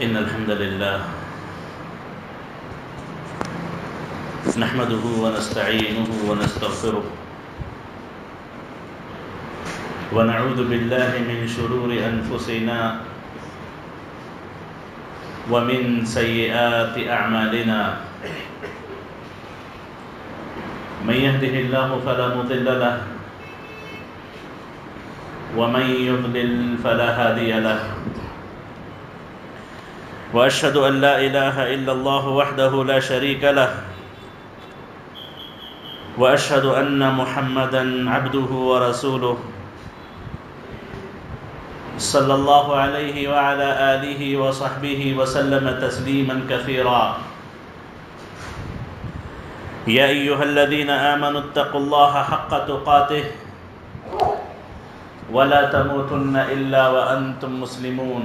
إن الحمد لله نحمده ونستعينه ونستغفره ونعوذ بالله من شرور أنفسنا ومن سيئات أعمالنا. من يهده الله فلا مضل له ومن يضلل فلا هادي له. وأشهد أن لا إله إلا الله وحده لا شريك له وأشهد أن محمدا عبده ورسوله صلى الله عليه وعلى آله وصحبه وسلم تسليما كثيرا. يا أيها الذين آمنوا اتقوا الله حق تقاته ولا تموتن إلا وأنتم مسلمون.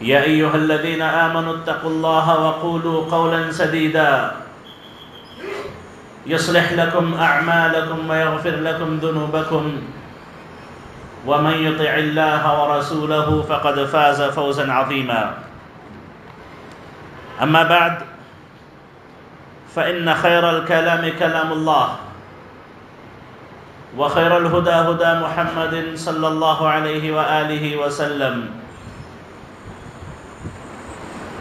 يا أيها الذين آمنوا اتقوا الله وقولوا قولا سديدا. يصلح لكم أعمالكم ويغفر لكم ذنوبكم. ومن يطع الله ورسوله فقد فاز فوزا عظيما. أما بعد فإن خير الكلام كلام الله وخير الهدى هدى محمد صلى الله عليه وآله وسلم.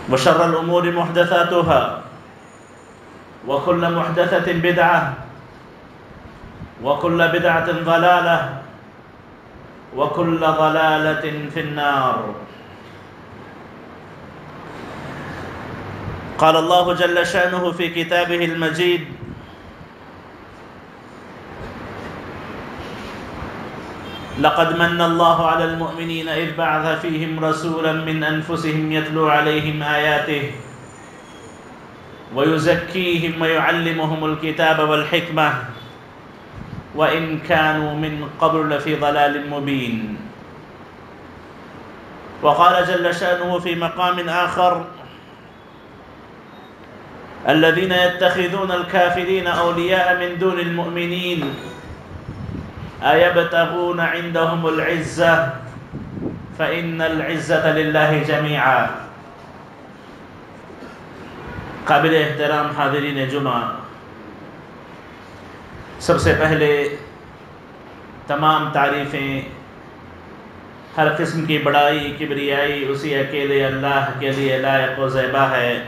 وشر الأمور محدثاتها وكل محدثة بدعة وكل بدعة ضلالة وكل ضلالة في النار. قال الله جل شأنه في كتابه المجيد لقد من الله على المؤمنين إذ بعث فيهم رسولا من أنفسهم يتلو عليهم آياته ويزكيهم ويعلمهم الكتاب والحكمة وإن كانوا من قبل لفي ضلال مبين. وقال جل شأنه في مقام آخر الذين يتخذون الكافرين أولياء من دون المؤمنين أيبتغون عندهم العزة؟ فإن العزة لله جميعا. قابل احترام حاضرین جمعہ، سب سے پہلے تمام تعریفیں، ہر قسم کی بڑائی، کبریائی، اسی اکیلے اللہ کے لیے لائق و زیبہ ہے۔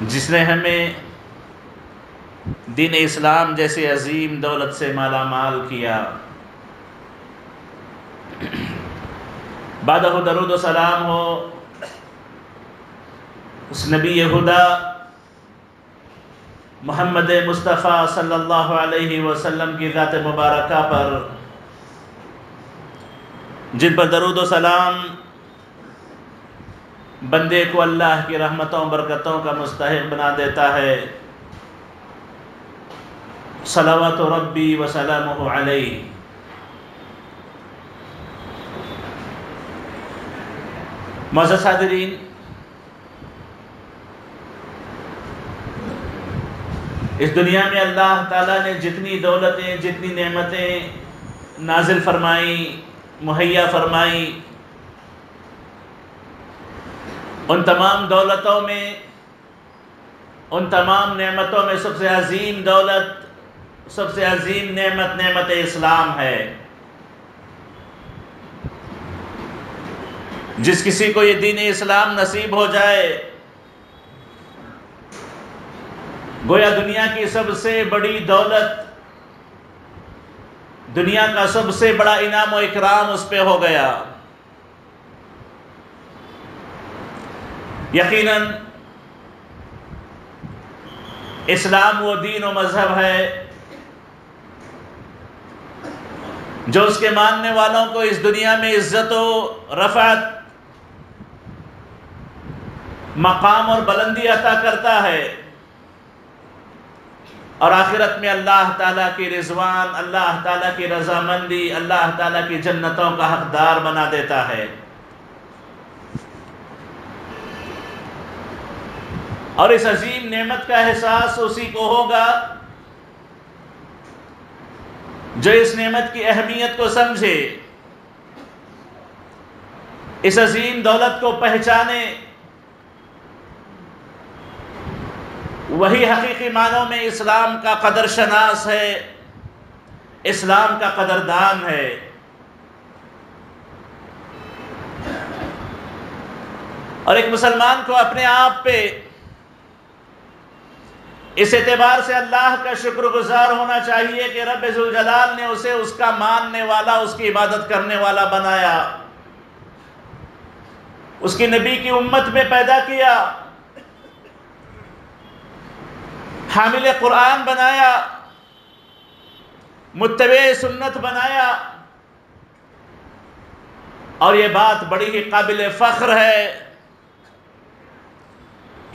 جس نے ہمیں دین اسلام جیسے عظیم دولت سے مالا مال کیا۔ بادہ درود و سلام ہو۔ اس نبی خدا محمد مصطفیٰ صلی اللہ علیہ وسلم کی ذات مبارکہ پر۔ جن پر درود و سلام۔ بندے کو اللہ کی رحمتوں، برکتوں کا مستحق بنا دیتا ہے۔ صلوات ربی و سلامہ علیہ۔ معزز صادرین، اس دنیا میں اللہ تعالیٰ نے جتنی دولتیں، جتنی نعمتیں نازل فرمائیں، مہیا فرمائیں، ان تمام دولتوں میں، ان تمام نعمتوں میں سب سے عظیم دولت سب سے عظیم نعمت نعمت اسلام ہے۔ جس کسی کو یہ دین اسلام نصیب ہو جائے، گویا دنیا کی سب سے بڑی دولت، دنیا کا سب سے بڑا انعام و اکرام اس پہ ہو گیا۔ یقیناً، اسلام وہ دین و مذہب ہے جو اس کے ماننے والوں کو اس دنیا میں عزت و رفعت، مقام اور بلندی عطا کرتا ہے، اور آخرت میں اللہ تعالیٰ کی رضوان، اللہ تعالیٰ کی رضامندی، اللہ تعالیٰ کی جنتوں کا حقدار بنا دیتا ہے۔ اور اس عظیم نعمت کا احساس اسی کو ہوگا جو اس نعمت کی اہمیت کو سمجھے، اس عظیم دولت کو پہچانے، وہی حقیقی معنوں میں اسلام کا قدر شناس ہے، اسلام کا قدردان ہے۔ اور ایک مسلمان کو اپنے آپ پہ اس اعتبار سے اللہ کا شکر گزار ہونا چاہیے کہ رب ذوالجلال نے اسے اس کا ماننے والا، اس کی عبادت کرنے والا بنایا۔ اس کی نبی کی امت میں پیدا کیا۔ حامل قرآن بنایا۔ متبع سنت بنایا۔ اور یہ بات بڑی ہی قابل فخر ہے۔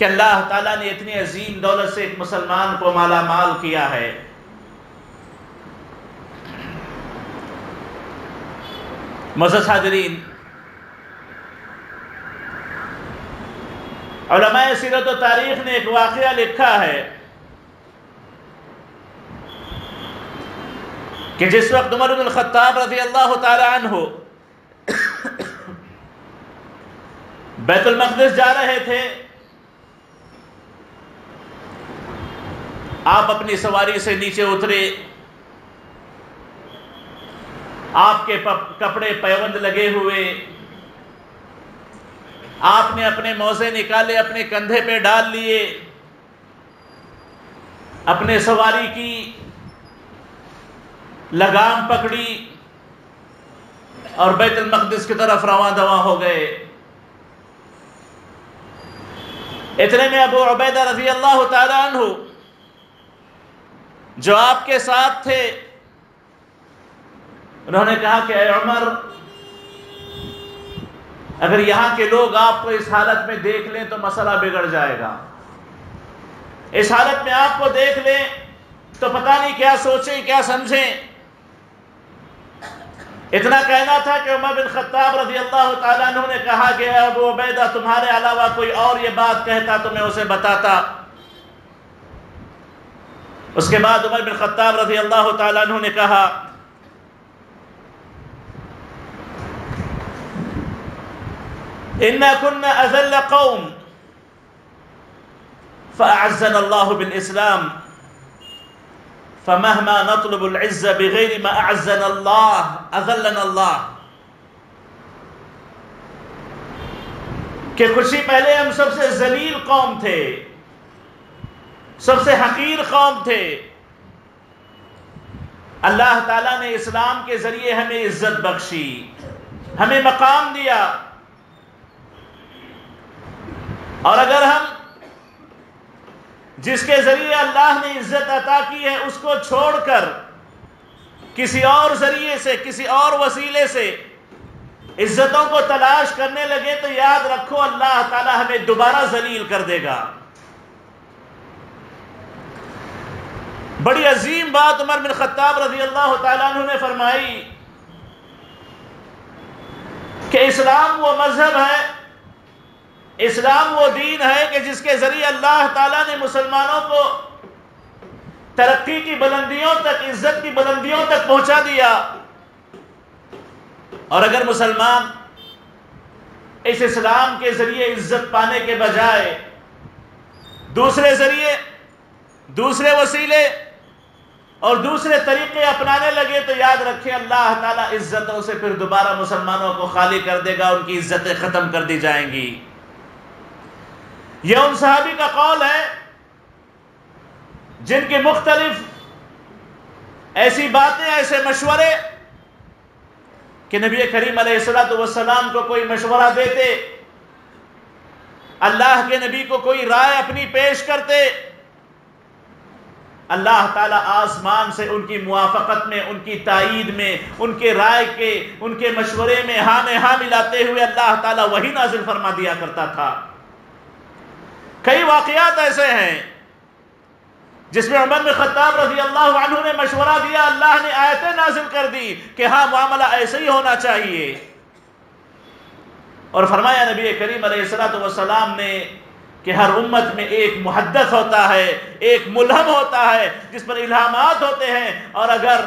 کہ اللہ تعالیٰ نے اتنی عظیم دولت سے ایک مسلمان کو مالا مال کیا ہے۔ مزد حاضرین علماء سیرت و تاریخ نے ایک واقعہ لکھا ہے کہ جس وقت عمر بن الخطاب رضی اللہ تعالی عنہ بیت المقدس جا رہے تھے آپ اپنی سواری سے نیچے اترے۔ آپ کے کپڑے پیوند لگے ہوئے۔ آپ نے اپنے موزے نکالے، اپنے کندھے پہ ڈال لیے۔ اپنے سواری کی لگام پکڑی اور بیت المقدس کی طرف رواں دواں ہو گئے۔ اتنے میں ابو عبیدہ رضی اللہ تعالیٰ عنہ جو آپ کے ساتھ تھے۔ انہوں نے کہا کہ اے عمر، اگر یہاں کے لوگ آپ کو اس حالت میں دیکھ لیں تو مسئلہ بگڑ جائے گا۔ اس حالت میں آپ کو دیکھ لیں تو پتہ نہیں کیا سوچیں، کیا سمجھیں۔ اتنا کہنا تھا کہ عمر بن خطاب رضی اللہ تعالیٰ عنہ نے کہا کہ ابو عبیدہ، تمہارے علاوہ کوئی اور یہ بات کہتا تو میں اسے بتاتا۔ اس کے بعد عمر بن خطاب رضی اللہ تعالیٰ عنہ نے کہا إِنَّا كُنَّا أَذَلَّ قَوْمٍ فَأَعَزَّنَ اللَّهُ بِالْإِسْلَامِ فَمَهْمَا نَطْلُبُ الْعِزَّ بِغَيْرِ مَا أَعَزَّنَ اللَّهِ أَذَلَّنَ اللَّهِ کہ خوشی پہلے ہم سب سے ذلیل قوم تھے سب سے حقیر قوم تھے۔ اللہ تعالیٰ نے اسلام کے ذریعے ہمیں عزت بخشی، ہمیں مقام دیا۔ اور اگر ہم جس کے ذریعے اللہ نے عزت عطا کی ہے، اس کو چھوڑ کر کسی اور ذریعے سے، کسی اور وسیلے سے عزتوں کو تلاش کرنے لگے، تو یاد رکھو اللہ تعالیٰ ہمیں دوبارہ ذلیل کر دے گا۔ بڑی عظیم بات عمر بن خطاب رضی اللہ تعالیٰ عنہ نے فرمائی کہ اسلام وہ مذہب ہے، اسلام وہ دین ہے کہ جس کے ذریعے اللہ تعالیٰ نے مسلمانوں کو ترقی کی بلندیوں تک، عزت کی بلندیوں تک پہنچا دیا۔ اور اگر مسلمان اس اسلام کے ذریعے عزت پانے کے بجائے دوسرے ذریعے، دوسرے وسیلے اور دوسرے طریقے اپنانے لگے تو یاد رکھیں اللہ تعالیٰ عزتوں سے پھر دوبارہ مسلمانوں کو خالی کر دے گا ان کی عزتیں ختم کر دی جائیں گی۔ یہ ان صحابی کا قول ہے جن کی مختلف ایسی باتیں، ایسے مشورے کہ نبی کریم علیہ السلام کو کوئی مشورہ دیتے، اللہ کے نبی کو کوئی رائے اپنی پیش کرتے اللہ تعالیٰ آسمان سے ان کی موافقت میں، ان کی تائید میں، ان کے رائے کے، ان کے مشورے میں ہاں میں ہاں ملاتے ہوئے اللہ تعالیٰ وہی نازل فرما دیا کرتا تھا۔ کئی واقعات ایسے ہیں جس میں عمر بن خطاب رضی اللہ عنہ نے مشورہ دیا، اللہ نے آیتیں نازل کر دی کہ ہاں معاملہ ایسے ہی ہونا چاہیے۔ اور فرمایا نبی کریم علیہ السلام نے کہ ہر امت میں ایک محدث ہوتا ہے، ایک ملہم ہوتا ہے، جس پر الہامات ہوتے ہیں۔ اور اگر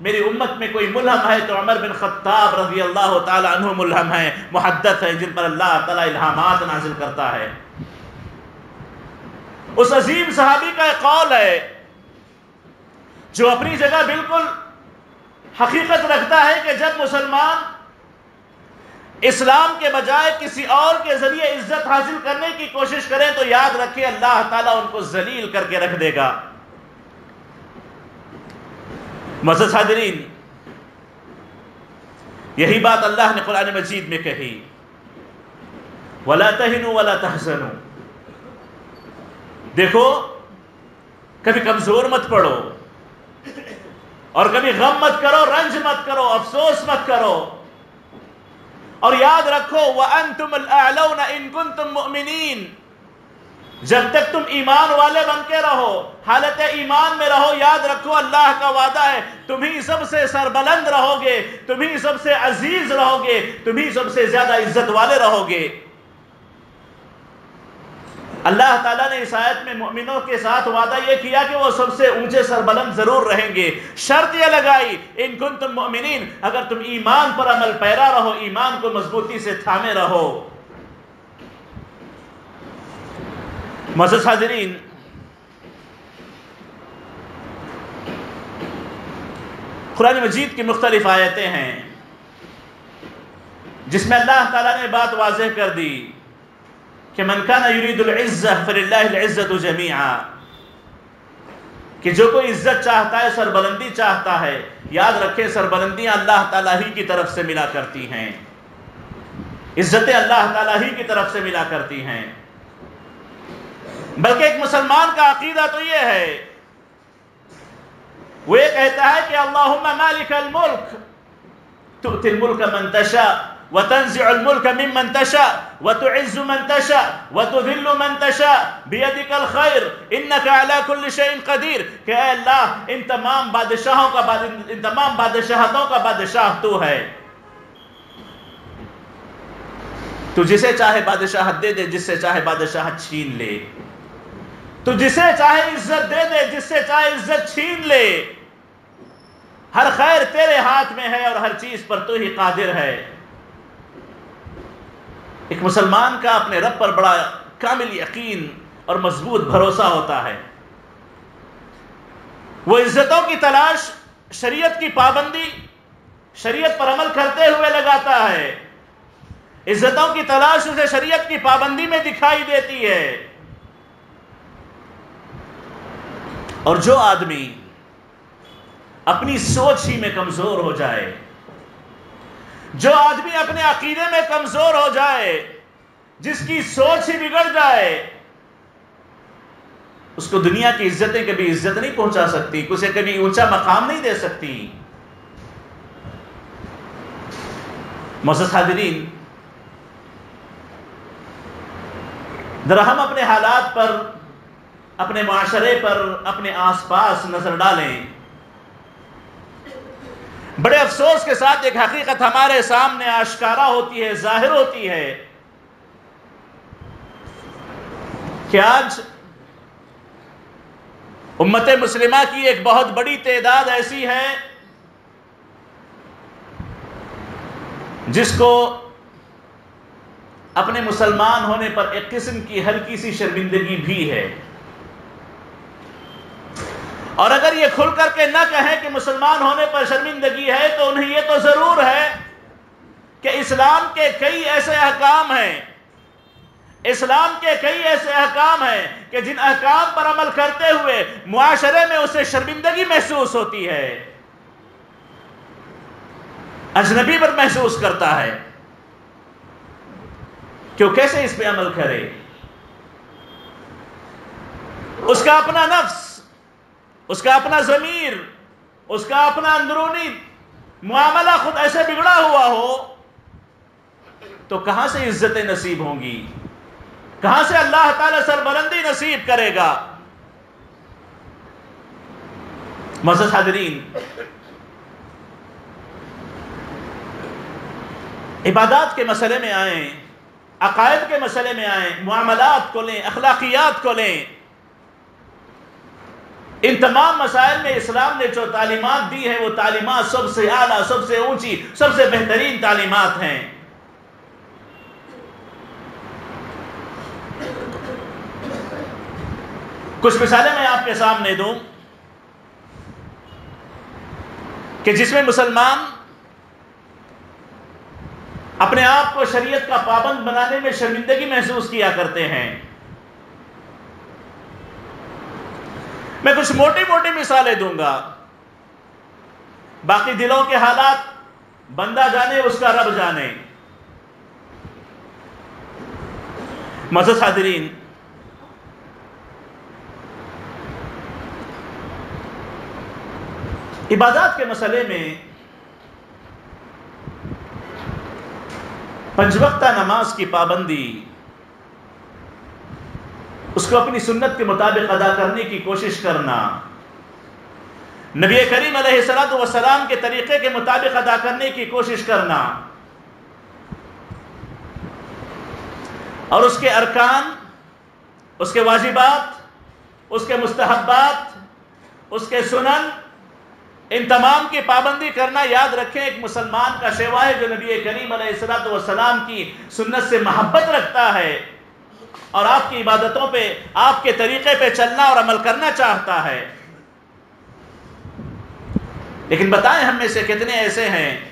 میری امت میں کوئی ملہم ہے تو عمر بن خطاب رضی اللہ تعالی عنہ ملہم ہے محدث ہے جن پر اللہ تعالی الہامات نازل کرتا ہے۔ اس عظیم صحابی کا ایک قول ہے جو اپنی جگہ بالکل حقیقت رکھتا ہے کہ جب مسلمان اسلام کے بجائے کسی اور کے ذریعے عزت حاصل کرنے کی کوشش کریں تو یاد رکھے اللہ تعالیٰ ان کو ذلیل کر کے رکھ دے گا۔ مزد حاضرین، یہی بات اللہ نے قرآن مجید میں کہی۔ ولا تہنو ولا تحسنو دیکھو، کبھی کمزور مت پڑو اور کبھی غم مت کرو، رنج مت کرو، افسوس مت کرو۔ اور یاد رکھو، وَأَنْتُمُ الْأَعْلَوْنَ إِن كُنْتُم مُؤْمِنِينَ۔ جب تک تم ایمان والے بن کے رہو، حالت ایمان میں رہو، یاد رکھو، اللہ کا وعدہ ہے، تم ہی سب سے سربلند رہو گے، تم ہی سب سے عزیز رہو گے، تم ہی سب سے زیادہ عزت والے رہو گے۔ اللہ تعالیٰ نے اس آیت میں مؤمنوں کے ساتھ وعدہ یہ کیا کہ وہ سب سے اونچے سربلند ضرور رہیں گے۔ شرط یہ لگائی۔ ان کنتم مؤمنین، اگر تم ایمان پر عمل پیرا رہو، ایمان کو مضبوطی سے تھامے رہو۔ حاضرین، قرآن مجید کی مختلف آیتیں ہیں، جس میں اللہ تعالیٰ نے بات واضح کر دی۔ کہ من کان یرید العزہ فللہ العزت جمیعا، کہ جو کوئی عزت چاہتا ہے، سربلندی چاہتا ہے، یاد رکھے سربلندیاں اللہ تعالیٰ ہی کی طرف سے ملا کرتی ہیں۔ عزتیں اللہ تعالیٰ ہی کی طرف سے ملا کرتی ہیں۔ بلکہ ایک مسلمان کا عقیدہ تو یہ ہے، وہ یہ کہتا ہے کہ اللہم مالک الملک، تؤتی الملک من تشاء وتنزع الملك ممن تشاء وتعز من تشاء وتذل من تشاء بيدك الخير انك على كل شيء قدير کہ اے اللہ، ان تمام بادشاہوں کا ان تمام بادشاہتوں کا بادشاہ تو ہے۔ تو جسے چاہے بادشاہت دے دے جس سے چاہے بادشاہت چھین لے۔ تو جسے چاہے عزت دے دے جس سے چاہے عزت چھین لے۔ ہر خیر تیرے ہاتھ میں ہے اور ہر چیز پر تو ہی قادر ہے۔ ایک مسلمان کا اپنے رب پر بڑا کامل یقین اور مضبوط بھروسہ ہوتا ہے۔ وہ عزتوں کی تلاش، شریعت کی پابندی، شریعت پر عمل کرتے ہوئے لگاتا ہے۔ عزتوں کی تلاش اسے شریعت کی پابندی میں دکھائی دیتی ہے۔ اور جو آدمی اپنی سوچ ہی میں کمزور ہو جائے جو آدمی اپنے عقیدے میں کمزور ہو جائے، جس کی سوچ ہی بگڑ جائے، اس کو دنیا کی عزتیں کبھی عزت نہیں پہنچا سکتی اسے کبھی اونچا مقام نہیں دے سکتی۔ حاضرین ذرا ہم اپنے حالات پر، اپنے معاشرے پر، اپنے آس پاس نظر ڈالیں۔ بڑے افسوس کے ساتھ ایک حقیقت ہمارے سامنے آشکارا ہوتی ہے، ظاہر ہوتی ہے کہ آج امت مسلمہ کی ایک بہت بڑی تعداد ایسی ہے جس کو اپنے مسلمان ہونے پر ایک قسم کی ہلکی سی شرمندگی بھی ہے۔ اور اگر یہ کھل کر کے نہ کہیں کہ مسلمان ہونے پر شرمندگی ہے، تو انہیں یہ تو ضرور ہے کہ اسلام کے کئی ایسے احکام ہیں۔ اسلام کے کئی ایسے احکام ہیں کہ جن احکام پر عمل کرتے ہوئے معاشرے میں اسے شرمندگی محسوس ہوتی ہے۔ اجنبی پر محسوس کرتا ہے۔ کہ کیسے اس پہ عمل کرے؟ اس کا اپنا نفس۔ اس کا اپنا ضمیر، اس کا اپنا اندرونی معاملہ خود ایسے بگڑا ہوا ہو، تو کہاں سے عزتیں نصیب ہوں گی؟ کہاں سے اللہ تعالی سربلندی نصیب کرے گا؟ مزد حاضرین، عبادات کے مسئلے میں آئیں، عقائد کے مسئلے میں آئیں، معاملات کو لیں، اخلاقیات کو لیں ان تمام مسائل میں اسلام نے جو تعلیمات دی ہیں، وہ تعلیمات سب سے اعلیٰ، سب سے اونچی، سب سے بہترین تعلیمات ہیں۔ کچھ مثالیں میں آپ کے سامنے دوں کہ جس میں مسلمان اپنے آپ کو شریعت کا پابند بنانے میں شرمندگی محسوس کیا کرتے ہیں۔ میں کچھ موٹی موٹی مثالیں دوں گا۔ باقی دلوں کے حالات، بندہ جانے، اس کا رب جانے۔ مزد حاضرین عبادات کے مسئلے میں پنج وقتہ نماز کی پابندی اس کو اپنی سنت کے مطابق ادا کرنے کی کوشش کرنا۔ نبی کریم علیہ السلام وسلام کے طریقے کے مطابق ادا کرنے کی کوشش کرنا۔ اور اس کے ارکان، اس کے واجبات، اس کے مستحبات، اس کے سنن، ان تمام کی پابندی کرنا یاد رکھیں، ایک مسلمان کا شیوا ہے جو نبی کریم علیہ السلام والسلام کی سنت سے محبت رکھتا ہے۔ اور آپ کی عبادتوں پہ، آپ کے طریقے پہ چلنا اور عمل کرنا چاہتا ہے۔ لیکن بتائیں ہم میں سے کتنے ایسے ہیں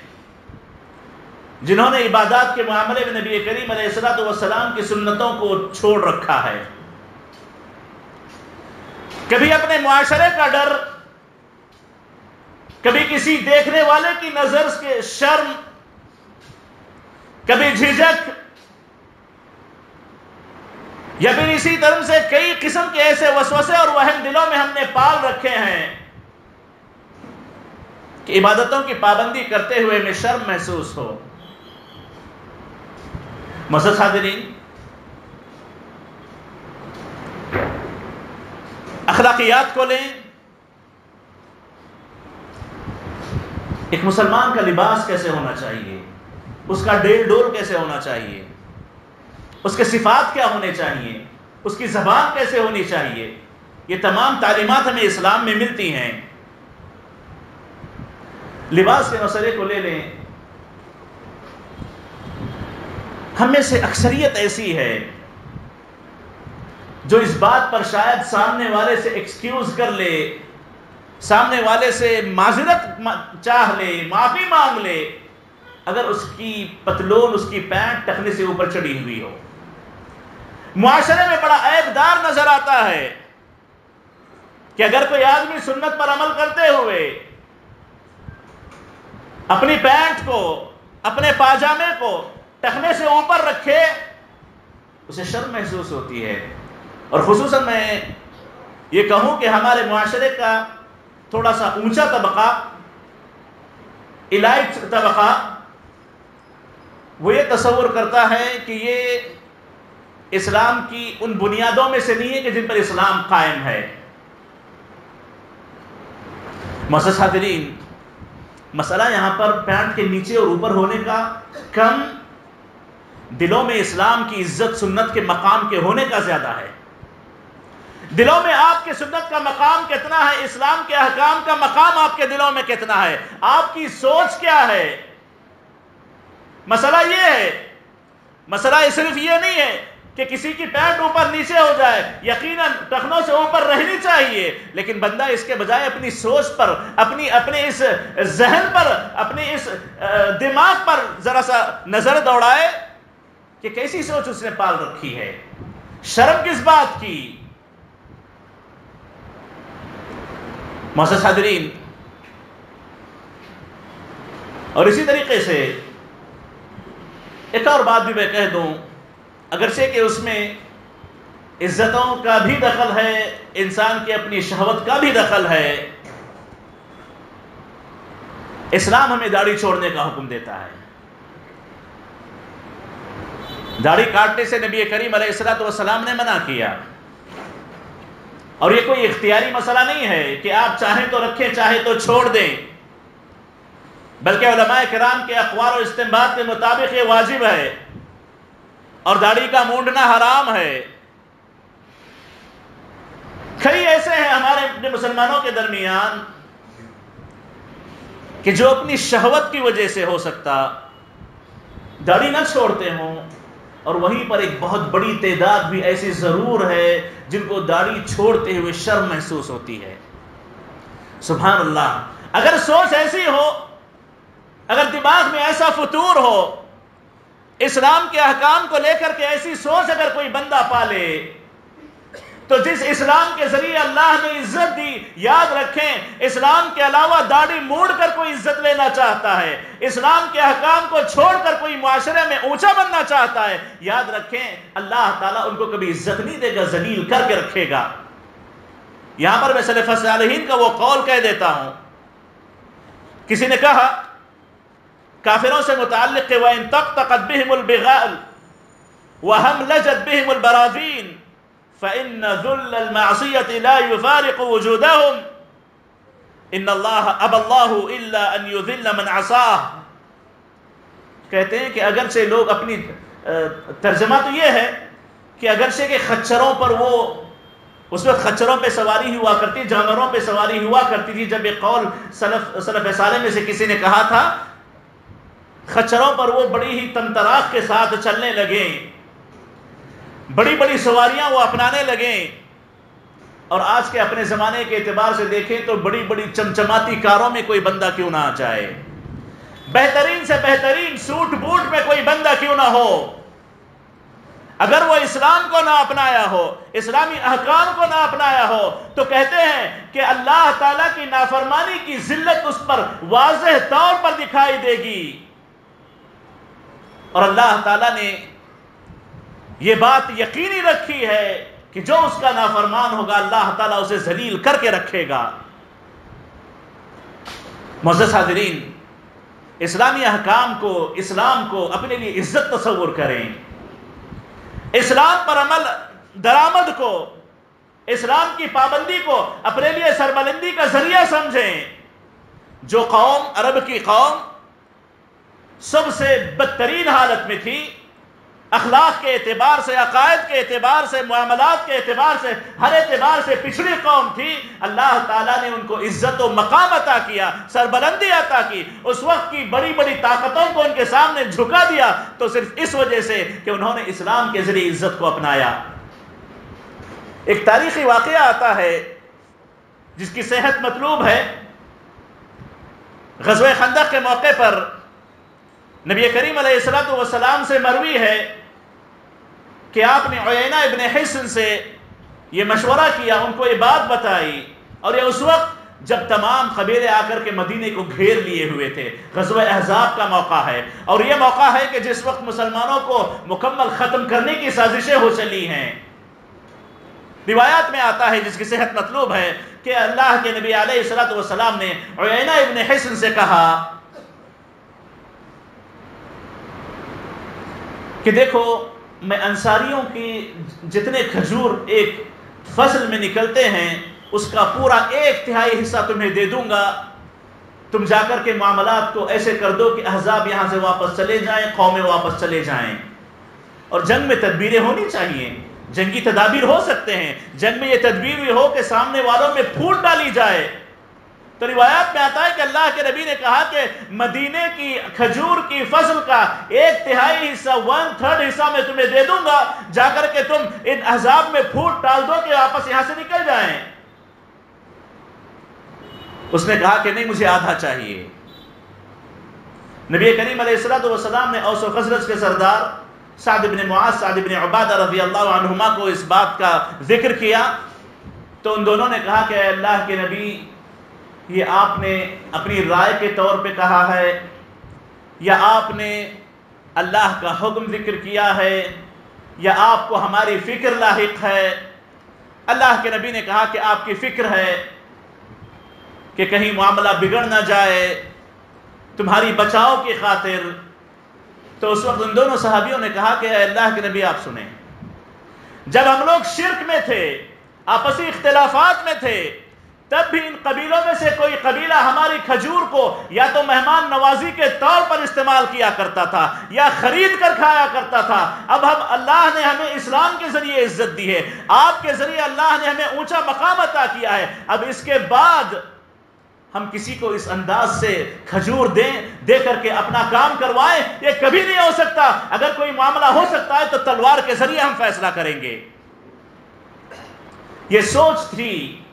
جنہوں نے عبادات کے معاملے میں نبی کریم علیہ السلام والسلام کی سنتوں کو چھوڑ رکھا ہے۔ کبھی اپنے معاشرے کا ڈر، کبھی کسی دیکھنے والے کی نظر کے شرم، کبھی جھجک یا پھر اسی طرح سے کئی قسم کے ایسے وسوسے اور وہم دلوں میں ہم نے پال رکھے ہیں کہ عبادتوں کی پابندی کرتے ہوئے میں شرم محسوس ہو۔ مسد حاضرین اخلاقیات کو لیں۔ ایک مسلمان کا لباس کیسے ہونا چاہیے؟ اس کا ڈیل ڈول کیسے ہونا چاہیے؟ اس کے صفات کیا ہونے چاہیے؟ اس کی زبان کیسے ہونی چاہیے؟ یہ تمام تعلیمات ہمیں اسلام میں ملتی ہیں۔ لباس کے مسئلے کو لے لیں۔ ہم میں سے اکثریت ایسی ہے جو اس بات پر شاید سامنے والے سے ایکسکیوز کر لے، سامنے والے سے معذرت چاہ لے، معافی مانگ لے، اگر اس کی پتلون، اس کی پینٹ ٹکنے سے اوپر چڑھی ہوئی ہو۔ معاشرے میں بڑا عیب دار نظر آتا ہے کہ اگر کوئی آدمی سنت پر عمل کرتے ہوئے اپنی پینٹ کو، اپنے پاجامے کو ٹکنے سے اوپر رکھے، اسے شرم محسوس ہوتی ہے۔ اور خصوصاً میں یہ کہوں کہ ہمارے معاشرے کا تھوڑا سا اونچا طبقہ الائٹ طبقہ، وہ یہ تصور کرتا ہے کہ یہ اسلام کی ان بنیادوں میں سے نہیں ہے کہ جن پر اسلام قائم ہے۔ مسد حاضرین، مسئلہ یہاں پر پینٹ کے نیچے اور اوپر ہونے کا کم دلوں میں اسلام کی عزت سنت کے مقام کے ہونے کا زیادہ ہے۔ دلوں میں آپ کے سنت کا مقام کتنا ہے، اسلام کے احکام کا مقام آپ کے دلوں میں کتنا ہے، آپ کی سوچ کیا ہے؟ مسئلہ یہ ہے، مسئلہ صرف یہ نہیں ہے کہ کسی کی پینٹ اوپر نیچے ہو جائے، یقیناً ٹخنوں سے اوپر رہنی چاہیے، لیکن بندہ اس کے بجائے اپنی سوچ پر، اپنی، اپنے اس ذہن پر، اپنی اس دماغ پر ذرا سا نظر دوڑائے کہ کیسی سوچ اس نے پال رکھی ہے۔ شرم کس بات کی؟ محسوس حاضرین، اور اسی طریقے سے ایک اور بات بھی میں کہہ دوں۔ اگرچہ کہ اس میں عزتوں کا بھی دخل ہے، انسان کی اپنی شہوت کا بھی دخل ہے، اسلام ہمیں داڑھی چھوڑنے کا حکم دیتا ہے۔ داڑھی کاٹنے سے نبی کریم علیہ السلاۃ والسلام نے منع کیا۔ اور یہ کوئی اختیاری مسئلہ نہیں ہے کہ آپ چاہیں تو رکھیں، چاہیں تو چھوڑ دیں۔ بلکہ علماء کرام کے اخبار و استعمال کے مطابق یہ واجب ہے۔ اور داڑھی کا مونڈنا حرام ہے۔ کئی ایسے ہیں ہمارے اپنے مسلمانوں کے درمیان کہ جو اپنی شہوت کی وجہ سے ہو سکتا، داڑھی نہ چھوڑتے ہوں۔ اور وہیں پر ایک بہت بڑی تعداد بھی ایسی ضرور ہے جن کو داڑھی چھوڑتے ہوئے شرم محسوس ہوتی ہے۔ سبحان اللہ۔ اگر سوچ ایسی ہو، اگر دماغ میں ایسا فطور ہو اسلام کے احکام کو لے کر کے ایسی سوچ اگر کوئی بندہ پالے، تو جس اسلام کے ذریعے اللہ نے عزت دی، یاد رکھیں، اسلام کے علاوہ داڑھی موڑ کر کوئی عزت لینا چاہتا ہے، اسلام کے حکام کو چھوڑ کر کوئی معاشرے میں اونچا بننا چاہتا ہے، یاد رکھیں، اللہ تعالیٰ ان کو کبھی عزت نہیں دے گا، ذلیل کر کے رکھے گا۔ یہاں پر میں صلیف صالحین کا وہ قول کہہ دیتا ہوں۔ کسی نے کہا کافروں سے متعلق کہ وَإِن تَقْتَقَتْ بِهِمُ الْبِغَالِ وَهَمْ لَجَتْ بِهِمُ الْبَرَاذِينَ فإن ذل المعصية لا يفارق وجودهم ان اللہ اب اللہ الا ان يذل من عصاه۔ کہتے ہیں کہ اگرچہ لوگ اپنی ترجمہ تو یہ ہے کہ اگرچہ کہ خچروں پر وہ اس وقت خچروں پہ سواری ہوا کرتی، جانوروں پہ سواری ہوا کرتی تھی، جب یہ قول سلف سلف صالح میں سے کسی نے کہا تھا خچروں پر وہ بڑی ہی تنتراخ کے ساتھ چلنے لگے۔ بڑی بڑی سواریاں وہ اپنانے لگیں اور آج کے اپنے زمانے کے اعتبار سے دیکھیں تو بڑی بڑی چمچماتی کاروں میں کوئی بندہ کیوں نہ آ جائے۔ بہترین سے بہترین سوٹ بوٹ میں کوئی بندہ کیوں نہ ہو۔ اگر وہ اسلام کو نہ اپنایا ہو، اسلامی احکام کو نہ اپنایا ہو، تو کہتے ہیں کہ اللہ تعالیٰ کی نافرمانی کی ذلت اس پر واضح طور پر دکھائی دے گی۔ اور اللہ تعالیٰ نے یہ بات یقینی رکھی ہے کہ جو اس کا نافرمان ہوگا، اللہ تعالیٰ اسے ذلیل کر کے رکھے گا۔ معزز حاضرین، اسلامی احکام کو، اسلام کو اپنے لیے عزت تصور کریں۔ اسلام پر عمل، درآمد کو، اسلام کی پابندی کو اپنے لیے سربلندی کا ذریعہ سمجھیں۔ جو قوم، عرب کی قوم سب سے بدترین حالت میں تھی، اخلاق کے اعتبار سے، عقائد کے اعتبار سے، معاملات کے اعتبار سے، ہر اعتبار سے پچھڑی قوم تھی۔ اللہ تعالیٰ نے ان کو عزت و مقام عطا کیا، سربلندی عطا کی۔ اس وقت کی بڑی بڑی طاقتوں کو ان کے سامنے جھکا دیا۔ تو صرف اس وجہ سے کہ انہوں نے اسلام کے ذریعے عزت کو اپنایا۔ ایک تاریخی واقعہ آتا ہے، جس کی صحت مطلوب ہے۔ غزوہ خندق کے موقع پر نبی کریم علیہ السلام والسلام سے مروی ہے کہ آپ نے عینہ ابن حسن سے یہ مشورہ کیا، ان کو یہ بات بتائی۔ اور یہ اس وقت جب تمام قبیلے آ کر کے مدینے کو گھیر لیے ہوئے تھے۔ غزوہ احزاب کا موقع ہے۔ اور یہ موقع ہے کہ جس وقت مسلمانوں کو مکمل ختم کرنے کی سازشیں ہو چلی ہیں۔ روایات میں آتا ہے، جس کی صحت مطلوب ہے، کہ اللہ کے نبی علیہ السلام نے عینہ ابن حسن سے کہا کہ دیکھو، میں انصاریوں کی جتنے کھجور ایک فصل میں نکلتے ہیں، اس کا پورا ایک تہائی حصہ تمہیں دے دوں گا۔ تم جا کر کے معاملات کو ایسے کر دو کہ احزاب یہاں سے واپس چلے جائیں، قومیں واپس چلے جائیں۔ اور جنگ میں تدبیریں ہونی چاہیے۔ جنگی تدابیر ہو سکتے ہیں۔ جنگ میں یہ تدبیر بھی ہو کہ سامنے والوں میں پھوٹ ڈالی جائے۔ تو روایات میں آتا ہے کہ اللہ کے نبی نے کہا کہ مدینے کی کھجور کی فصل کا ایک تہائی حصہ ون تھرڈ حصہ میں تمہیں دے دوں گا۔ جا کر کے تم ان احزاب میں پھوٹ ڈال دو کہ واپس یہاں سے نکل جائیں۔ اس نے کہا کہ نہیں، مجھے آدھا چاہیے۔ نبی کریم علیہ السلام نے اوس و خزرج کے سردار سعد بن معاذ، سعد بن عبادہ رضی اللہ عنہما کو اس بات کا ذکر کیا۔ تو ان دونوں نے کہا کہ اللہ کے نبی یہ آپ نے اپنی رائے کے طور پہ کہا ہے، یا آپ نے اللہ کا حکم ذکر کیا ہے، یا آپ کو ہماری فکر لاحق ہے۔ اللہ کے نبی نے کہا کہ آپ کی فکر ہے کہ کہیں معاملہ بگڑ نہ جائے، تمہاری بچاؤ کی خاطر۔ تو اس وقت ان دونوں صحابیوں نے کہا کہ اے اللہ کے نبی، آپ سنیں۔ جب ہم لوگ شرک میں تھے، آپسی اختلافات میں تھے تب بھی ان قبیلوں میں سے کوئی قبیلہ ہماری کھجور کو یا تو مہمان نوازی کے طور پر استعمال کیا کرتا تھا یا خرید کر کھایا کرتا تھا۔ اب ہم اللہ نے ہمیں اسلام کے ذریعے عزت دی ہے۔ آپ کے ذریعے اللہ نے ہمیں اونچا مقام عطا کیا ہے۔ اب اس کے بعد ہم کسی کو اس انداز سے کھجور دیں، دے کر کے اپنا کام کروائیں، یہ کبھی نہیں ہو سکتا۔ اگر کوئی معاملہ ہو سکتا ہے تو تلوار کے ذریعے ہم فیصلہ کریں گے۔ یہ سوچ تھی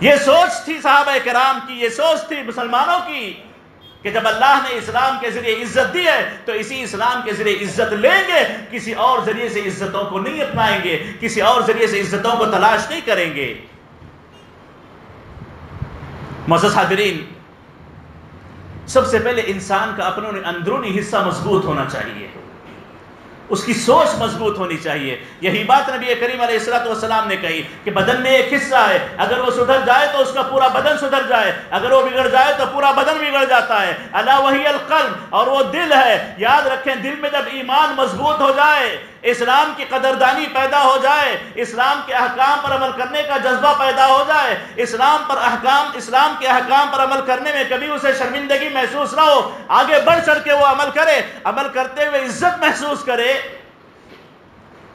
یہ سوچ تھی صحابہ کرام کی، یہ سوچ تھی مسلمانوں کی کہ جب اللہ نے اسلام کے ذریعے عزت دی ہے تو اسی اسلام کے ذریعے عزت لیں گے، کسی اور ذریعے سے عزتوں کو نہیں اپنائیں گے، کسی اور ذریعے سے عزتوں کو تلاش نہیں کریں گے۔ معزز حاضرین سب سے پہلے انسان کا اپنوں اندرونی حصہ مضبوط ہونا چاہیے۔ اس کی سوچ مضبوط ہونی چاہیے۔ یہی بات نبی کریم علیہ السلام والسلام نے کہی کہ بدن میں ایک حصہ ہے۔ اگر وہ سدھر جائے تو اس کا پورا بدن سدھر جائے۔ اگر وہ بگڑ جائے تو پورا بدن بگڑ جاتا ہے۔ اللہ وہی القلب اور وہ دل ہے۔ یاد رکھیں دل میں جب ایمان مضبوط ہو جائے اسلام کی قدردانی پیدا ہو جائے، اسلام کے احکام پر عمل کرنے کا جذبہ پیدا ہو جائے، اسلام پر احکام، اسلام کے احکام پر عمل کرنے میں کبھی اسے شرمندگی محسوس نہ ہو، آگے بڑھ چڑھ کے وہ عمل کرے، عمل کرتے ہوئے عزت محسوس کرے۔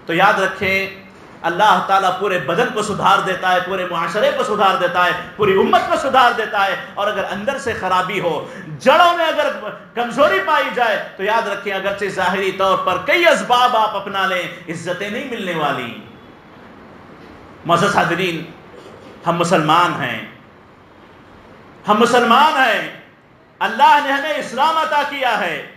تو یاد رکھیں اللہ تعالیٰ پورے بدن کو سدھار دیتا ہے، پورے معاشرے کو سدھار دیتا ہے، پوری امت کو سدھار دیتا ہے۔ اور اگر اندر سے خرابی ہو، جڑوں میں اگر کمزوری پائی جائے، تو یاد رکھیں، اگرچہ ظاہری طور پر کئی اسباب آپ اپنا لیں، عزتیں نہیں ملنے والی۔ حاضرین، ہم مسلمان ہیں۔ ہم مسلمان ہیں۔ اللہ نے ہمیں اسلام عطا کیا ہے۔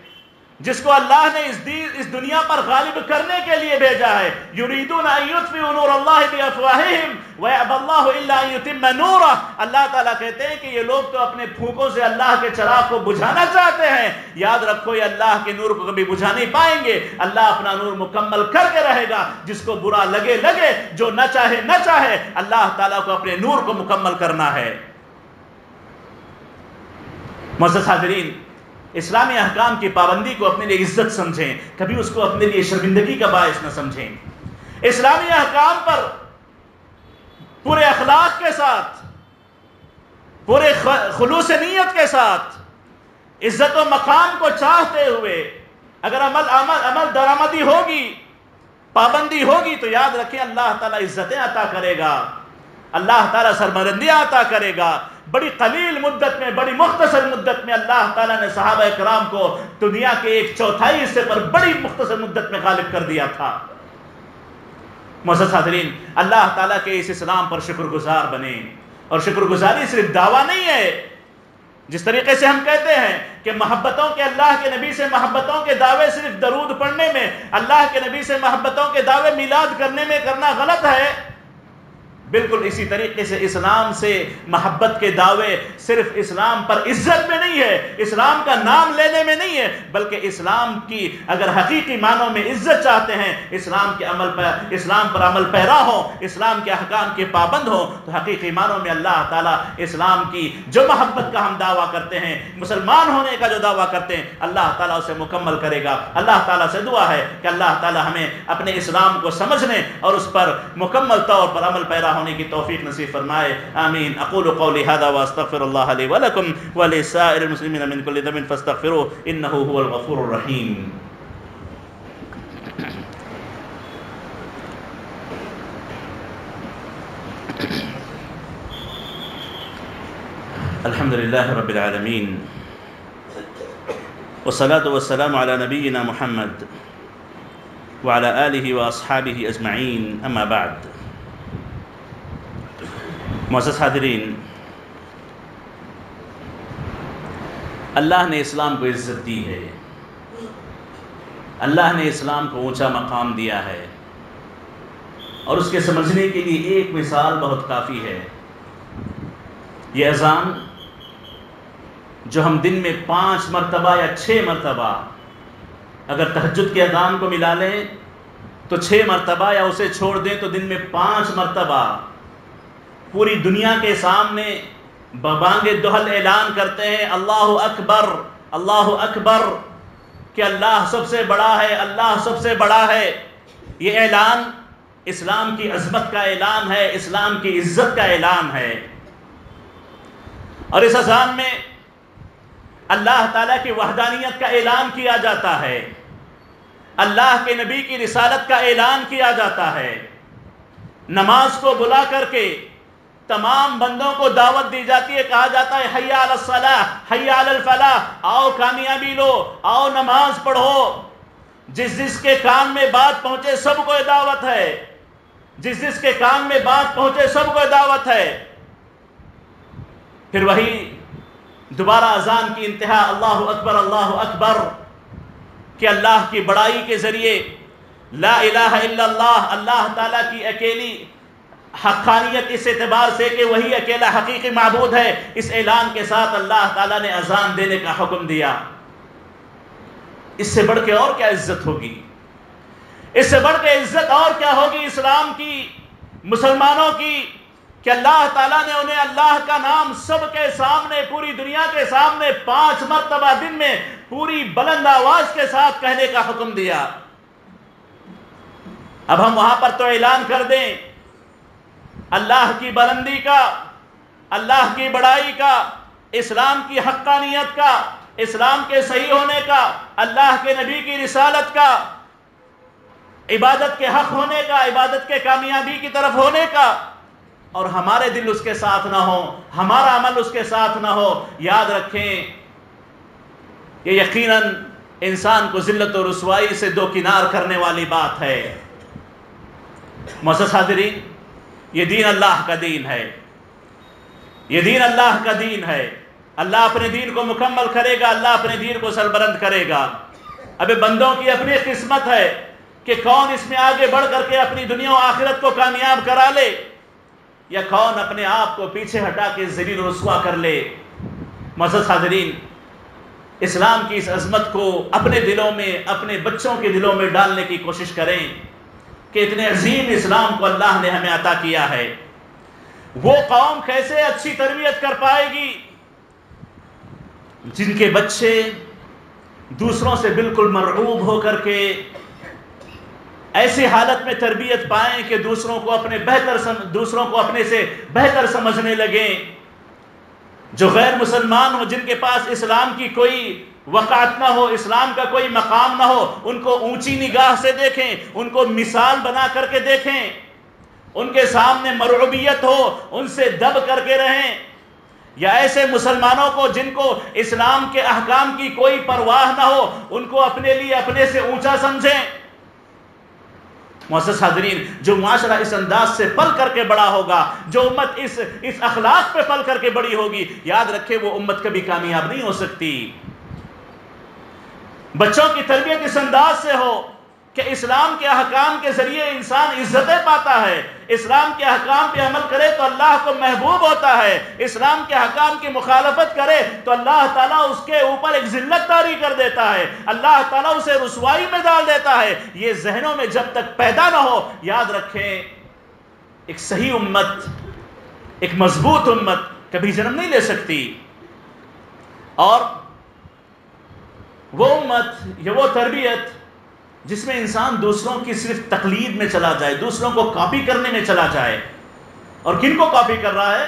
جس کو اللہ نے اس اس دنیا پر غالب کرنے کے لیے بھیجا ہے. یریدون ان یطفئوا نور اللہ بافواہہم ویأبى اللہ الا ان یتم نورہ. اللہ تعالیٰ کہتے ہیں کہ یہ لوگ تو اپنے پھونکوں سے اللہ کے چراغ کو بجھانا چاہتے ہیں. یاد رکھو یہ اللہ کے نور کو کبھی بجھا نہیں پائیں گے. اللہ اپنا نور مکمل کر کے رہے گا. جس کو برا لگے لگے، جو نہ چاہے نہ چاہے، اللہ تعالیٰ کو اپنے نور کو مکمل کرنا ہے. معزز حاضرین اسلامی احکام کی پابندی کو اپنے لیے عزت سمجھیں، کبھی اس کو اپنے لیے شرمندگی کا باعث نہ سمجھیں۔ اسلامی احکام پر پورے اخلاق کے ساتھ، پورے خلوص نیت کے ساتھ عزت و مقام کو چاہتے ہوئے اگر عمل عمل عمل درآمدی ہوگی، پابندی ہوگی تو یاد رکھیں اللہ تعالیٰ عزتیں عطا کرے گا۔ اللہ تعالیٰ سرمرندیاں عطا کرے گا۔ بڑی قلیل مدت میں، بڑی مختصر مدت میں اللہ تعالیٰ نے صحابہ اکرام کو دنیا کے ایک چوتھائی حصے پر بڑی مختصر مدت میں غالب کر دیا تھا۔ حاضرین، اللہ تعالیٰ کے اس اسلام پر شکر گزار بنے اور شکر گزاری صرف دعویٰ نہیں ہے، جس طریقے سے ہم کہتے ہیں کہ محبتوں کے اللہ کے نبی سے، محبتوں کے دعوے صرف درود پڑھنے میں، اللہ کے نبی سے محبتوں کے دعوے میلاد کرنے میں کرنا غلط ہے۔ بالکل اسی طریقے سے اسلام سے محبت کے دعوے صرف اسلام پر عزت میں نہیں ہے، اسلام کا نام لینے میں نہیں ہے، بلکہ اسلام کی اگر حقیقی معنوں میں عزت چاہتے ہیں، اسلام کے عمل پر، اسلام پر عمل پیرا ہو اسلام کے احکام کے پابند ہو تو حقیقی معنوں میں اللہ تعالیٰ اسلام کی جو محبت کا ہم دعویٰ کرتے ہیں، مسلمان ہونے کا جو دعویٰ کرتے ہیں، اللہ تعالیٰ اسے مکمل کرے گا۔ اللہ تعالیٰ سے دعا ہے کہ اللہ تعالیٰ ہمیں اپنے اسلام کو سمجھنے اور اس پر مکمل طور پر عمل پیرا ہو ہونے کی توفیق نصیب فرمائے آمین أقول قولی هذا وأستغفر الله لي ولكم ولسائر المسلمين من كل ذنب فاستغفروه إنه هو الغفور الرحيم. الحمد لله رب العالمين. والصلاة والسلام على نبينا محمد وعلى آله وأصحابه أجمعين. أما بعد معزز حاضرین، اللہ نے اسلام کو عزت دی ہے۔ اللہ نے اسلام کو اونچا مقام دیا ہے۔ اور اس کے سمجھنے کے لیے ایک مثال بہت کافی ہے۔ یہ اذان جو ہم دن میں پانچ مرتبہ یا چھ مرتبہ اگر تہجد کے اذان کو ملا لیں، تو چھ مرتبہ یا اسے چھوڑ دیں تو دن میں پانچ مرتبہ پوری دنیا کے سامنے ببانگ دہل اعلان کرتے ہیں، اللہ اکبر اللہ اکبر، کہ اللہ سب سے بڑا ہے، اللہ سب سے بڑا ہے۔ یہ اعلان اسلام کی عظمت کا اعلان ہے، اسلام کی عزت کا اعلان ہے۔ اور اس اذان میں اللہ تعالیٰ کی وحدانیت کا اعلان کیا جاتا ہے۔ اللہ کے نبی کی رسالت کا اعلان کیا جاتا ہے۔ نماز کو بلا کر کے تمام بندوں کو دعوت دی جاتی ہے، کہا جاتا ہے، حیا الصلاح، حیا الفلاح، آؤ کامیابی لو، آؤ نماز پڑھو۔ جس جس کے کام میں بات پہنچے، سب کو دعوت ہے۔ جس جس کے کام میں بات پہنچے، سب کو دعوت ہے۔ پھر وہی دوبارہ اذان کی انتہا، اللہ اکبر اللہ اکبر، کہ اللہ کی بڑائی کے ذریعے لا الہ الا اللہ اللہ تعالیٰ کی اکیلی حقانیت اس اعتبار سے کہ وہی اکیلا حقیقی معبود ہے، اس اعلان کے ساتھ اللہ تعالیٰ نے اذان دینے کا حکم دیا۔ اس سے بڑھ کے اور کیا عزت ہوگی؟ اس سے بڑھ کے عزت اور کیا ہوگی اسلام کی، مسلمانوں کی؟ کہ اللہ تعالیٰ نے انہیں اللہ کا نام سب کے سامنے، پوری دنیا کے سامنے، پانچ مرتبہ دن میں پوری بلند آواز کے ساتھ کہنے کا حکم دیا۔ اب ہم وہاں پر تو اعلان کر دیں۔ اللہ کی بلندی کا، اللہ کی بڑائی کا، اسلام کی حقانیت کا، اسلام کے صحیح ہونے کا، اللہ کے نبی کی رسالت کا، عبادت کے حق ہونے کا، عبادت کے کامیابی کی طرف ہونے کا، اور ہمارے دل اس کے ساتھ نہ ہو ہمارا عمل اس کے ساتھ نہ ہو، یاد رکھیں یہ یقیناً انسان کو ذلت و رسوائی سے دو کنار کرنے والی بات ہے۔ محسوس حاضرین یہ دین اللہ کا دین ہے۔ یہ دین اللہ کا دین ہے۔ اللہ اپنے دین کو مکمل کرے گا، اللہ اپنے دین کو سربرند کرے گا۔ ابھی بندوں کی اپنی قسمت ہے کہ کون اس میں آگے بڑھ کر کے اپنی دنیا و آخرت کو کامیاب کرا لے، یا کون اپنے آپ کو پیچھے ہٹا کے زلیل رسوا کر لے۔ مزد حاضرین، اسلام کی اس عظمت کو اپنے دلوں میں، اپنے بچوں کے دلوں میں ڈالنے کی کوشش کریں۔ کہ اتنے عظیم اسلام کو اللہ نے ہمیں عطا کیا ہے۔ وہ قوم کیسے اچھی تربیت کر پائے گی؟ جن کے بچے دوسروں سے بالکل مرعوب ہو کر کے ایسی حالت میں تربیت پائیں کہ دوسروں کو اپنے بہتر سم... دوسروں کو اپنے سے بہتر سمجھنے لگیں۔ جو غیر مسلمان ہو جن کے پاس اسلام کی کوئی وقات نہ ہو، اسلام کا کوئی مقام نہ ہو، ان کو اونچی نگاہ سے دیکھیں، ان کو مثال بنا کر کے دیکھیں۔ ان کے سامنے مرعوبیت ہو، ان سے دب کر کے رہیں۔ یا ایسے مسلمانوں کو جن کو اسلام کے احکام کی کوئی پرواہ نہ ہو، ان کو اپنے لیے اپنے سے اونچا سمجھیں۔ محسوس حاضرین، جو معاشرہ اس انداز سے پل کر کے بڑا ہوگا، جو امت اس اس اخلاق پہ پل کر کے بڑی ہوگی، یاد رکھے وہ امت کبھی کامیاب نہیں ہو سکتی۔ بچوں کی تربیت اس انداز سے ہو کہ اسلام کے احکام کے ذریعے انسان عزتیں پاتا ہے، اسلام کے احکام پہ عمل کرے تو اللہ کو محبوب ہوتا ہے، اسلام کے احکام کی مخالفت کرے تو اللہ تعالیٰ اس کے اوپر ایک ذلت تاری کر دیتا ہے، اللہ تعالیٰ اسے رسوائی میں ڈال دیتا ہے۔ یہ ذہنوں میں جب تک پیدا نہ ہو، یاد رکھیں ایک صحیح امت، ایک مضبوط امت کبھی جنم نہیں لے سکتی۔ اور وہ امت یا وہ تربیت جس میں انسان دوسروں کی صرف تقلید میں چلا جائے، دوسروں کو کاپی کرنے میں چلا جائے، اور کن کو کاپی کر رہا ہے؟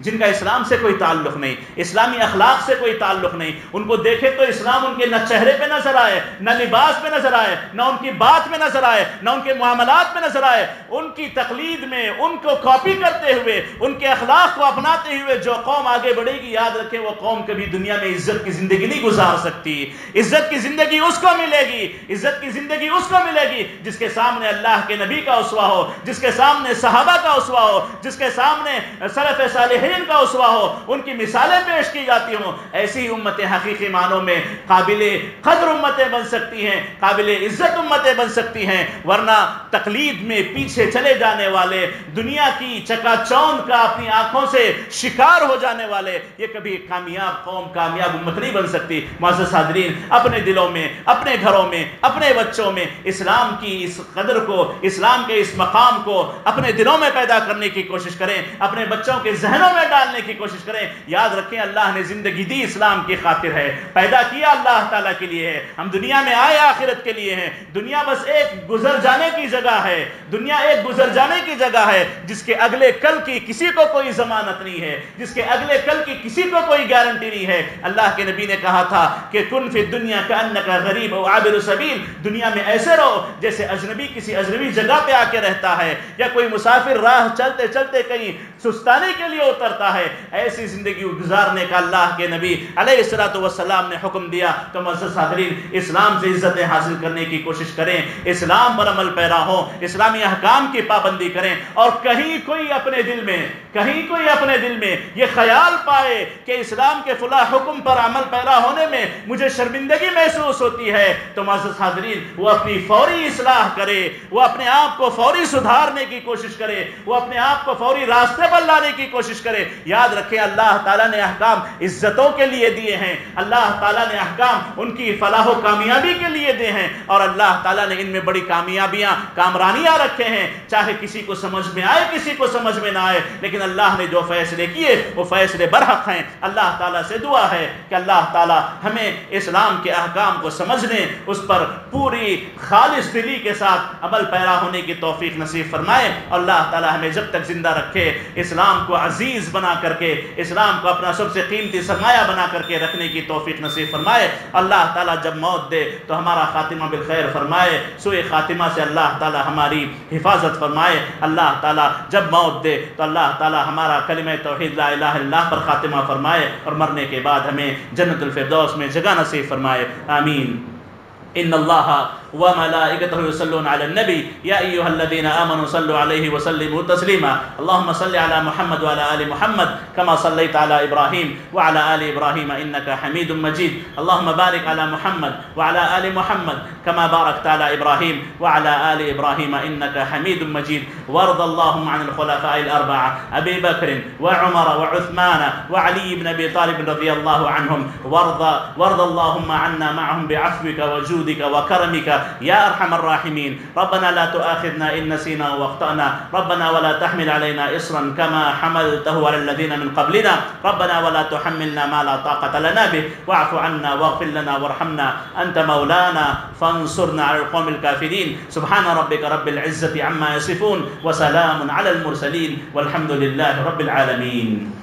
جن کا اسلام سے کوئی تعلق نہیں، اسلامی اخلاق سے کوئی تعلق نہیں۔ ان کو دیکھے تو اسلام ان کے نہ چہرے پہ نظر آئے، نہ لباس پہ نظر آئے، نہ ان کی بات میں نظر آئے، نہ ان کے معاملات میں نظر آئے۔ ان کی تقلید میں ان کو کاپی کرتے ہوئے، ان کے اخلاق کو اپناتے ہوئے جو قوم آگے بڑھے گی، یاد رکھے وہ قوم کبھی دنیا میں عزت کی زندگی نہیں گزار سکتی۔ عزت کی زندگی اس کو ملے گی، عزت کی زندگی اس کو ملے گی جس کے سامنے اللہ کے نبی کا اسوا ہو، جس کے سامنے صحابہ کا اسوا ہو، جس کے سامنے سلف صالح کا اسوا ہو، ان کی مثالیں پیش کی جاتی ہوں۔ ایسی امتیں حقیقی معنوں میں قابل قدر امتیں بن سکتی ہیں، قابل عزت امتیں بن سکتی ہیں، ورنہ تقلید میں پیچھے چلے جانے والے، دنیا کی چکا چوند کا اپنی آنکھوں سے شکار ہو جانے والے، یہ کبھی کامیاب قوم، کامیاب امت نہیں بن سکتی۔ معزز صادرین، اپنے دلوں میں، اپنے گھروں میں، اپنے بچوں میں اسلام کی اس قدر کو، اسلام کے اس مقام کو اپنے دلوں میں پیدا کرنے کی کوشش کریں، اپنے بچوں کے ذہنوں میں میں ڈالنے کی کوشش کریں۔ یاد رکھیں، اللہ نے زندگی دی اسلام کی خاطر ہے۔ پیدا کیا اللہ تعالیٰ کے لیے ہے۔ ہم دنیا میں آئے، آخرت کے لیے ہیں۔ دنیا بس ایک گزر جانے کی جگہ ہے۔ دنیا ایک گزر جانے کی جگہ ہے۔ جس کے اگلے کل کی کسی کو کوئی ضمانت نہیں ہے۔ جس کے اگلے کل کی کسی کو کوئی گارنٹی نہیں ہے۔ اللہ کے نبی نے کہا تھا کہ کن فی دنیا کا ان کا غریب و عابر سبیل۔ دنیا میں ایسے رہو جیسے اجنبی کسی اجنبی جگہ پہ آ کے رہتا ہے۔ یا کوئی مسافر راہ چلتے چلتے کہیں سستانے کے لیے اترتا ہے۔ ایسی زندگی گزارنے کا اللہ کے نبی علیہ السلاۃ والسلام نے حکم دیا۔ تو مزد حاضرین اسلام سے عزتیں حاصل کرنے کی کوشش کریں۔ اسلام پر عمل پیرا ہو اسلامی احکام کی پابندی کریں۔ اور کہیں کوئی اپنے دل میں، کہیں کوئی اپنے دل میں یہ خیال پائے کہ اسلام کے فلاح حکم پر عمل پیرا ہونے میں مجھے شرمندگی محسوس ہوتی ہے، تو معزز حاضرین وہ اپنی فوری اصلاح کرے۔ وہ اپنے آپ کو فوری سدھارنے کی کوشش کرے۔ وہ اپنے آپ کو فوری راستے پر لانے کی کوشش کرے، یاد رکھیں اللہ تعالیٰ نے احکام عزتوں کے لیے دیے ہیں۔ اللہ تعالیٰ نے احکام ان کی فلاح و کامیابی کے لیے دیے ہیں۔ اور اللہ تعالیٰ نے ان میں بڑی کامیابیاں، کامرانیاں رکھے ہیں۔ چاہے کسی کو سمجھ میں آئے، کسی کو سمجھ میں نہ آئے، لیکن اللہ نے جو فیصلے کیے، وہ فیصلے برحق ہیں۔ اللہ تعالیٰ سے دعا ہے کہ اللہ تعالیٰ ہمیں اسلام کے احکام کو سمجھنے، اس پر پوری خالص دلی کے ساتھ عمل پیرا ہونے کی توفیق نصیب فرمائے۔ اور اللہ تعالیٰ ہمیں جب تک زندہ رکھے اسلام کو عزیز بنا کر کے، اسلام کو اپنا سب سے قیمتی سرمایہ بنا کر کے رکھنے کی توفیق نصیب فرمائے۔ اللہ تعالیٰ جب موت دے تو ہمارا خاتمہ بالخیر فرمائے۔ سوئے خاتمہ سے اللہ تعالیٰ ہماری حفاظت فرمائے۔ اللہ تعالیٰ جب موت دے تو اللہ تعالیٰ ہمارا کلمہ توحید لا الہ اللہ پر خاتمہ فرمائے اور مرنے کے بعد ہمیں جنت الفردوس میں جگہ نصیب فرمائے۔ آمین۔ ان اللہ وملائكته يصلون على النبي. يا أيها الذين آمنوا صلوا عليه وسلموا تسليما. اللهم صل على محمد وعلى آل محمد كما صليت على إبراهيم وعلى آل إبراهيم إنك حميد مجيد. اللهم بارك على محمد وعلى آل محمد كما باركت على إبراهيم وعلى آل إبراهيم إنك حميد مجيد. وارض اللهم عن الخلفاء الأربعة أبي بكر وعمر وعثمان وعلي بن أبي طالب رضي الله عنهم. وارض, وارض اللهم عنا معهم بعفوك وجودك وكرمك يا أرحم الراحمين. ربنا لا تؤاخذنا إن نسينا وأخطأنا. ربنا ولا تحمل علينا إصرا كما حملته على الذين من قبلنا. ربنا ولا تحملنا ما لا طاقة لنا به. واعف عنا واغفر لنا وارحمنا. أنت مولانا فانصرنا على القوم الكافرين. سبحان ربك رب العزة عما يصفون. وسلام على المرسلين. والحمد لله رب العالمين.